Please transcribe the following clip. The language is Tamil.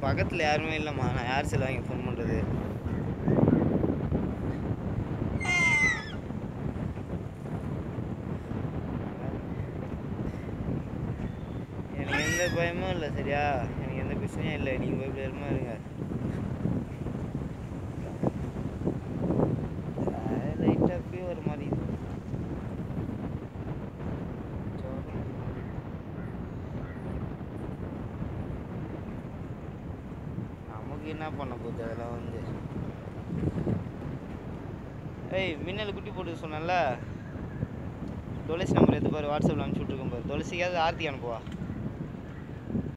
பக்கத்தில் யாருமே இல்லைம்மா. நான் யார் செல் வாங்கி ஃபோன் பண்ணுறது எனக்கு எந்த பயமும் இல்லை சரியா? எனக்கு எந்த பிரச்சனையும் இல்லை. நீங்கள் போய் பேருமா இருங்க. நமக்கு என்ன பண்ண போகுது அதெல்லாம் வந்து? ஏய் மின்னல் குட்டி போட்டு சொன்னல துளசி நம்பர் எது பாரு வாட்ஸ்அப்பில் அனுப்பிச்சி விட்ருக்கோம் பாரு. துளசிக்காவது ஆர்த்தி அனுப்புவா.